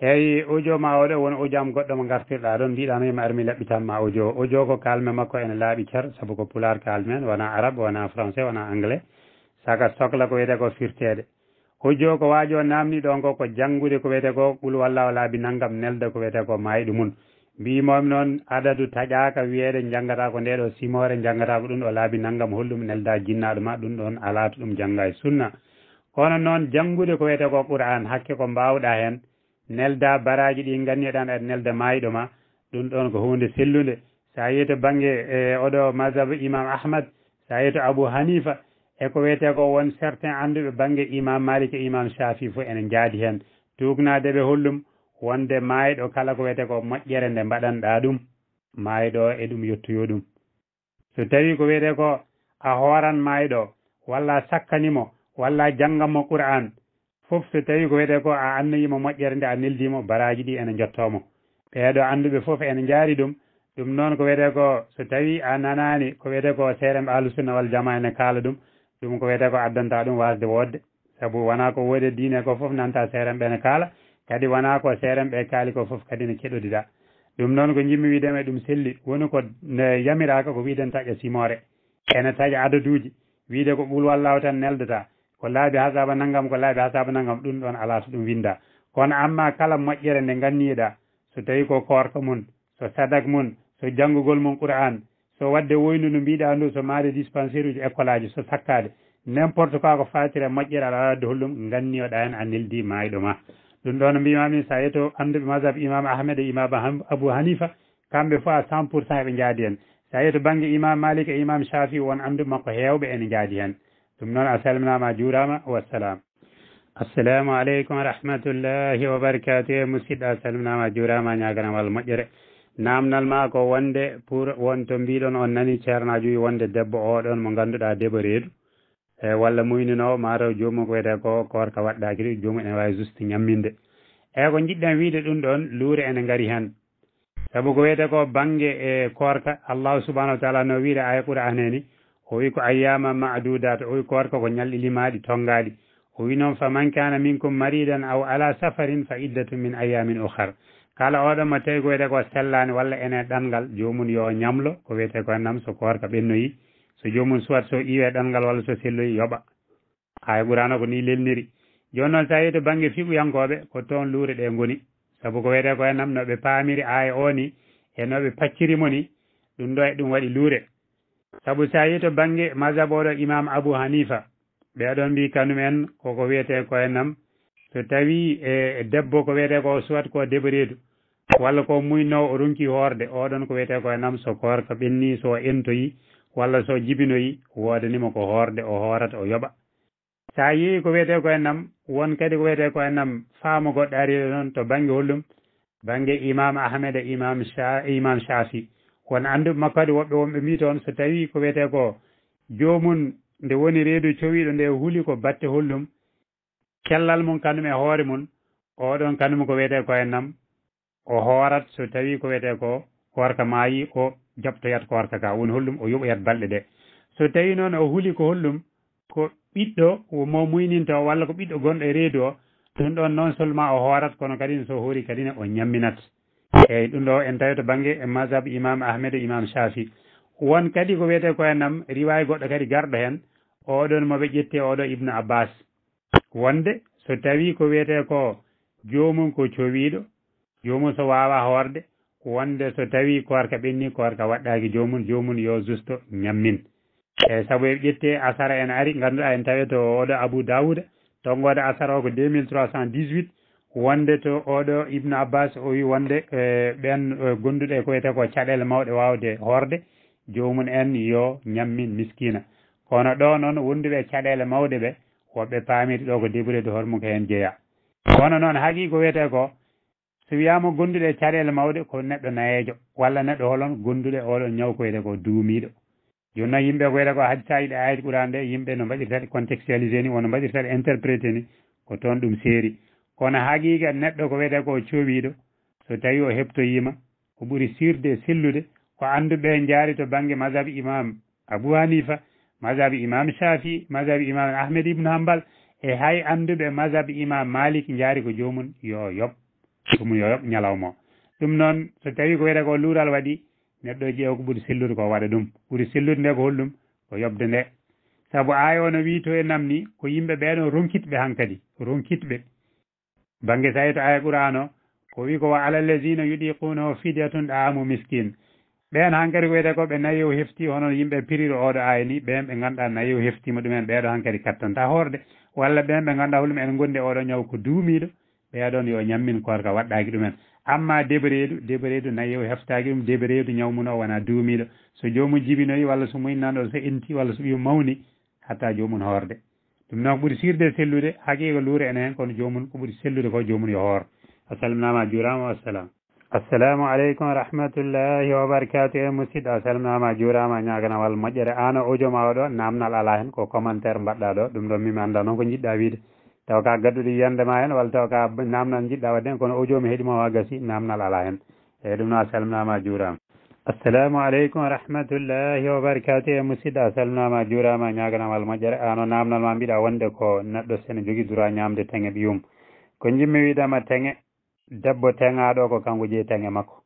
eyyi uju ma oɗo woni ujaam goɗɗo mo gartirɗa ɗon mbiɗano yima armi laɓɓitanma mi ɗaɓɓitanma ko kalme makko ene laaɓi cer saabu ko pular kalmen wona Arabe wona Français wona Anglais. Saka sohla ko wiyete ko firtede uju o ko waajo namdi ɗon ko ko janggude ko wiyete ko ɓuul walla o laabi naggam nelde ko wiyete ko mayiɗi mum mbimomi noon adadu taƴaka wiyede janggata ko ndeɗo simore janggata ko ɗum ɗo laabi naggam hollum nelda jinnaɗo ma ɗum ɗon alata ɗum jangga e sunna. Kono noon janggude ko wiyete ko Qur'an hakke ko mbawɗa hen nelda baraji ɗi ganniɗan e aɗa e nelda mayiɗo ma ɗum ɗon ko hunde sellude. Sa yeehi to banggue e oɗo masabu imam Ahmad sa yeehi to Abou Hanifa eko wiyete ko won certain anduɓe banggue imam Malik e imam Shafi fo ene jaadi hen. Tugnadeɓe hollum wonde mayiɗo kala ko wiyete ko moƴƴere nde mbaɗanɗa ɗum. Mayiɗo e ɗum yettoyo ɗum. So tawi ko wiyete ko a hooran mayiɗo walla sakkanimo walla janggamo Qur'an fof so tawi ko wiyete ko a annanimo moƴƴere nde a neldimo baraji ɗi ene jottomo ɓeeɗo anduɓe foof ene jaari ɗum. Ɗum noon ko wiyete ko so tawi a nanani ko wiyete ko seremɓe alusunna wal jama ene kaala ɗum ɗum ko wiyete ko addanta ɗum wasde wodde saabu wona ko woodi e diine ko foof nanta seremɓe ene kaala kadi wona ko seremɓe e kaali ko foof kadi ne keɗodiɗa ɗum noon ko jimmi widema ɗum selli woni ko yamiraka ko wiiden taƴa simore ene taƴa adaduji wiide ko ɓuul ɓuulwallahu tan neldata ko laabi hasaba naggam ko laabi hasaba naggam ɗum ɗon ala so ɗum winda kono amma kala moƴƴere nde ganniɗa so tawi ko korka mum so sadak mum so janggugol mum qouran so wadde woynu no mbiɗa ndu so maade dispensaire uji école aji so sakkade n' importe quoi ko fatire moƴƴere aɗa wadde hollum gannioɗa hen a neldi mayɗo ma ɗum ɗo no mbimami sa yeto anduɓe mazhab imam ahmed e imam abou hanifa kamɓe fo a cent pour cent eɓe jaadi hen sa yi to banggue imam malik e imam shafi won andu makko hewɓe ene jaadi hen e allah moƴƴere namdal ma ko wonde pour wonto mbiɗon on nani ceernajo wi wonde debbo oɗon mo ganduɗa debbo reedu e walla muyninowo mataw jomum ko wiyete ko korka waɗɗaki ɗi jomum ene wawi juste ñamminde eyyi ko jiɗɗen wiide ɗum ɗon luure ene gaari hen saabu ko wiyete ko banggue e korka allahu subahanahu wa taala no wiide aya qur'aneni o wi ko ayyama madudat o wi ko wat koko ñalɗi limaɗi tonggaɗi o wi noon faman kana minkum maridan aw ala safarin fa iddatu min ayamin ohar kala oɗon mo tawi ko wiyete ko sellani walla ene ɗanngal jomum yo ñamlo ko wiyete ko nam so korka ɓennoyi. So jomum suwat so iwe ɗanngal walla so selloyi yoɓa. Ha ɓurano ko ni lelniri. Joni noon sa wi to banggue fiɓuyankoɓe ko toon luure ɗe goni saabu ko wiyete ko nam noɓe paamiri aya o ni e noɓe paccirimo ni ɗum ɗo e ɗum waɗi luure. saabu sa yi to banggue masab oɗo imam abou hanifa. Ɓeɗon mbi kanumen koko wiyete ko koyenam so tawi e, e debbo ko wiyete ko suwat ko debreedu walla ko muynowo o runki hoorde oɗon ko wiyete koye nam so korka ɓenni so entoyi walla so jibinoyi woodanima ko hoorde o hoorata o yoɓa. Sa yeehi ko wiyete koye nam won kadi ko wiyete koye nam faamo goɗɗo ariɗo e noon to banggue hollum banggue imam ahmed e imam cha imam shafi. kono andu makko kadi woɓɓe wonɓe mbi toon so tawi ko wiyete ko jomum nde woni reedu cowiɗo nde huuli ko batte hollum kellal mum kanum e hoore mum oɗon kanum ko wiyete ko hennam o hoorat so tawi ko wiyete ko korka maayi o jabtoyat korka ka woni hollum o yuɓoyat balɗe ɗe. So tawi noon o huuli ko hollum ko ɓiɗɗo mo muyninta o walla ko ɓiɗɗo gonɗo e reedu o ɗum ɗon non seulement o hoorat kono kadi so hoori kadine o ñamminat eyyi ɗum ɗo en tawi to banggue e masabu imamu Ahmedou e imam Shafi. Won kadi ko wiyete ko nam riwayi goɗɗo kadi garɗo hen oɗon moɓe ƴetti e oɗo ibnu abbas. Wonde so tawi ko wiyete ko jomum ko cowiɗo jomum so wawa horde wonde so tawi korka ɓenni korka waɗɗaki jomum jomum yo justo ñammin. Eyyi saabu e ƴette asara en ari ganduɗa en tawi to oɗo abou dawouda tonggode asara o ko deux mille trois cent dix huit wonde to oɗo Ibnu Abbas o wi wonde e ɓen e, gonduɗe ko wiyete ko caɗele mawɗe wawde horde jomum en yo ñammin miskina. Kono ɗo noon wonduɓe caɗele mawɗe ɓe woɓɓe paamiri ɗo ko débrouillé :fra ko hen jeeya. Kono noon haaqi ko wiyete ko so wiyama gonduɗe caɗele mawɗe ko neɗɗo nayejo walla neɗɗo holon gonduɗe oɗon ñaw ko wiyete ko duumiɗo joni noon yimɓe ko wiyete ko haade sa yiiɗi e ayde Qur'an nde yimɓe no mbaɗirtaɗe contextualisé ni wono mbaɗirtaɗe interprété ni ko toon ɗum seeri. kono haqiqa neɗɗo ko wiyete ko cowiɗo so tawi o heptoyima o ɓuuri sirde e sellude ko anduɓe jaari to banggue masabu imam Abou Hanifa masabu imam Shafi masabu imam Ahmed ibnu Hambal e hay anduɓe masabu imam Malik jaari ko jomum yo yoɓ ɗum yo yoɓ ñalawma. Ɗum noon so tawi ko wiyete ko luural waɗi neɗɗo e ƴeewa ko ɓuuri sellude ko waɗa ɗum. Ɓuuri sellude nde ko holɗum ko yoɓde nde. Saabu aya o no wii to e namni ko yimɓe ɓeɗo ronkitɓe hankkadi ronkitɓe banggue so to aya qur'an ko wi ko wa ala lladina yuɗiqunahu fidyatun ɗaamu miskin ɓen hankadi wiyete ko ɓe nayo hefti hono yimɓe piriro oɗo aya ni ɓen ɓe ganduɗa nayo heftima ɗumen ɓeɗo hankadi kattanta horde walla ɓen ɓe ganduɗa hollum en gondi oɗo ñaw ko duumiɗo ɓeɗon yo ñammin korka waɗɗaki ɗumen. Amma debreedu debreedu nayo heftaki ɗum debreedu ñawmuno wona duumiɗo so jomum jibinoyi walla so muynnanɗo so enti walla so ɓiyo mawni hatta jomum hoorde. Ɗum noon ɓuuri sirde sellude haqiqa luure ene hen kono jomum ko ɓuuri sellude ko jomum yo hoor a salminama juurama wassalam assalamu aleykum wa rahmatullahi wa barakatu e musidɗo a salminama juurama ñaganama walla moƴƴere an o audio ma oɗo namnal ala hen ko commentaire mbaɗɗa ɗo ɗum ɗon mimi anda noon ko jiɗɗa wiide taw ka gaddude yiyandema hen walla taw ka namnal jiɗɗa wadde hen kono audio mi heeɗima wa gasi namnal ala hen eyyi ɗum noon a salminama juurama assalamu aleykum wa rahmatullahi wa barakatu e musidɗo a salminama a juurama a ñaganama almoƴƴere ano namdal ma mbiɗa wonde ko neɗɗo sene jogui droit ñamde teŋe ɓiyum. Ko jimmi wiɗama teŋe debbo teŋaɗo ko kanko jeeyi teŋe makko.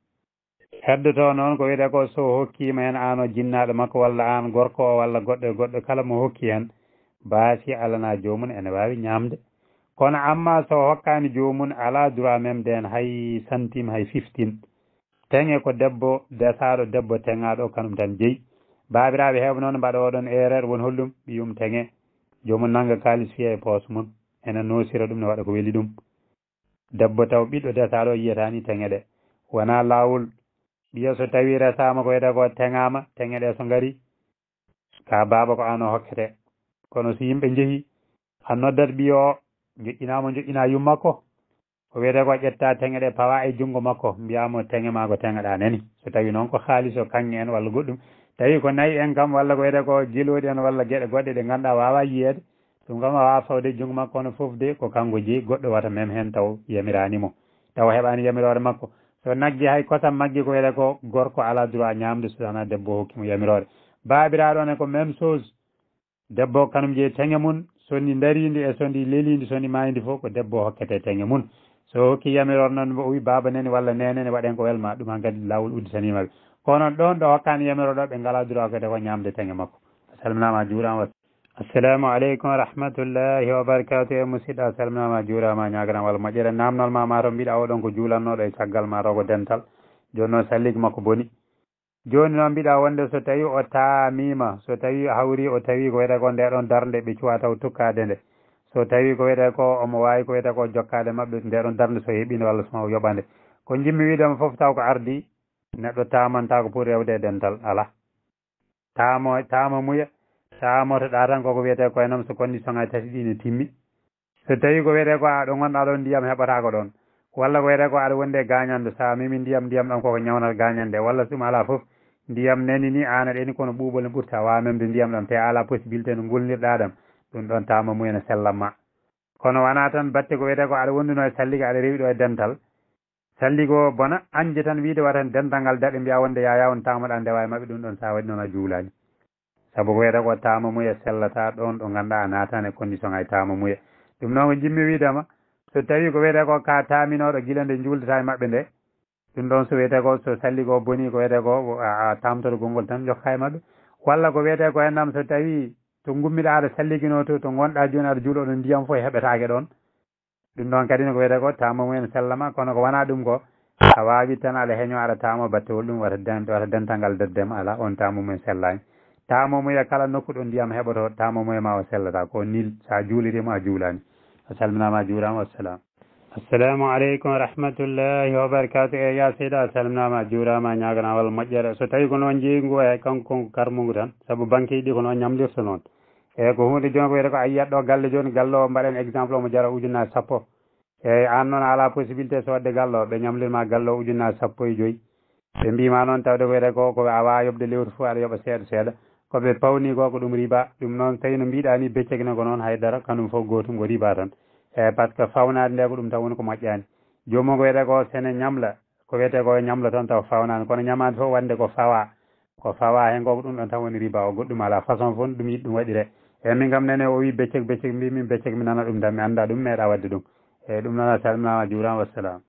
Heddoto noon ko wiyete ko so hokkima hen an o jinnaɗo makko walla an gorko o walla goɗɗo e goɗɗo kala mo hokki hen baasi alana jomum ene wawi ñamde. Kono amma so hokkani jomum ala droit memde hen hay centime hay fiftine teŋe ko debbo desaɗo debbo teŋaɗo kanum tan jeeyi babiraɓe heɓe noon mbaɗa oɗon erreur won hollum ɓiyum teŋe. Jomum nanga kalis fiya e poos mum ene nosira ɗum ne waɗa ko weeli ɗum. Debbo taw ɓiɗɗo desaɗo yiyatani teŋe ɗe. Wona lawol ɓiya so tawi resama ko wiyete ko teŋama teŋe ɗe so gaari ka baba ko an o hokkete. Kono so yimɓe jeehi a noddat ɓiyo o joƴƴinama joƴƴina yummakko o wiyete ko ƴetta teŋe ɗe pawa e junngo makko mbiyamo teŋe ma ko teŋeɗa nani so tawi noon ko haalis o kanŋe en walla goɗɗum. Tawi ko nayi en kam walla ko wiyete ko jiloɗi en walla gueɗe goɗɗe ɗe ganduɗa wawa yiyede ɗum kam a wawa fawde junngo makko ono foof de ko kanko jeeyi goɗɗo wata mem hen taw yamiranimo taw heɓani yamirore makko. So naggi hay kosam maggi ko wiyete ko gorko ala droit ñamde so debbo hokkimo yamirore babiraɗo ne ko même chose. Debbo kanum jeeyi teŋe mum sondi daridi e sondi lelidi sondi mayidi fof ko debbo hokkete teŋe mum so hokki yamirore noon o wi baba nene walla nenene waɗen ko welma ɗum hankkadi lawol udditanimaɓe kono ɗon ɗo hokkani yamirore ɗo ɓe ngala droit kede ko ñamde teŋe makko salminama juurama assalamu aleykum wa rahmatullahi wa barakatu e musidɗo a salminama juurama ñaganama walla moƴƴere namnal ma mato mbiɗa oɗon ko juulannoɗo e caggal ma rogo dental joni noon salligi makko booni joni noon mbiɗa wonde so tawi o taamima so tawi hawri o tawi ko wiyete ko nde ɗon darde ɓe cuwa taw tukkade nde so tawi ko wiyete ko omo wawi ko wiyete ko jokkade mabɓe ndeɗon darde so heeɓino walla soma yoɓande. Ko jimmi wiidema foof taw ko ardi neɗɗo tamanta ko pour rewde e dental ala. Tamo tama muya tamotoɗa tan koko wiyete ko noon so condition ngaji tati ɗi ne timmi. So tawi ko wiyete ko aɗo gonɗa ɗon ndiyam heɓatako ɗon. Walla ko wiyete ko aɗa wonde e gañande sa mimi ndiyam ndiyam ɗam koko ñawnata gañande. Walla ɗum ala foof ndiyam nani ni an aɗeni kono ɓuɓol ne ɓurta wawa memde ndiyam ɗam te ala possibilité no gulnirɗa ɗam ɗum ɗon tama sellam ma. Kono wona tan batte ko wiyete ko aɗa wonduno e salligo aɗa rewi ɗo e dental. Salligo bona anje tan wiide watan dental ngal daɗe mbiya wonde yaya on tamoɗa ndewa e mabɓe ɗum ɗon sa waɗi noon a juulani saabu ko wiyete ko tawma muya sellata ɗon ɗo ganduɗa a natani e condition ay tawma muya ɗum noon ko jimmi wiidema so tawi ko wiyete ko ka taminoɗo guila nde juldata e mabɓe nde ɗum ɗon so wiyete ko so salligo boni ko wiyete ko a tamtoto gongol tan jokka e mabɓe walla ko wiyete ko hennam so tawi to gummiɗa aɗa salligino to to gonɗa joni aɗa juulo ɗon ndiyam fo heɓetake ɗon. Ɗum ɗon kadi no ko wiyete ko tama mumen sellama kono ko wona ɗum ko a wawi tan aɗa heeño aɗa tama battewol ɗum wata wata dental ngal daddema ala on tama sellani tama kala nokku ɗo ndiyam heɓoto tama muya ma o sellata ko nil sa juulirima a juulani a salminama a juurama wassalam assalamu aleykum wa rahmatullahi wa barakatu e ya seyɗa a salminama a juurama ñagana walla moƴƴere so tawi ko noon jeygu e kanko konko karmugu tan saabu banque ko hunde joni ko wiyete ko a yiyat ɗo galle joni galle o mbaɗen exemple omo jara ujunnaje sappo eyyi an noon ala possibilité sodde galle o ɓe ñamlirma galle o ujunnaje sappo e joyyi ɓe mbima noon tawde ko wiyete ko ko a wawa yoɓde lewru fo aɗa yoɓa seeɗa seeɗa koɓe pawni ko ko ɗum riba ɗum noon tawi no mbiɗa ni becceki ne ko noon haydara kanum foof gotum ko riba tan eyyi par ce que fawnade nde ko ɗum tan woni ko moƴƴani jomum ko wiyete ko sene ñamla ko wiyete ko ñamla tan taw fawnani kono ñamade foof wande ko fawa ko fawa hen ko ko ɗum ɗon tan woni riba o goɗɗum ala. Façon fof ɗum yiɗi ɗum waɗire. Eyyi min kam nene o wi becceki becceki mbimin becceki mi nana ɗum tan mi anda ɗum meeɗa wadde ɗum. Eyyi ɗum noon a salminama juurama wassalam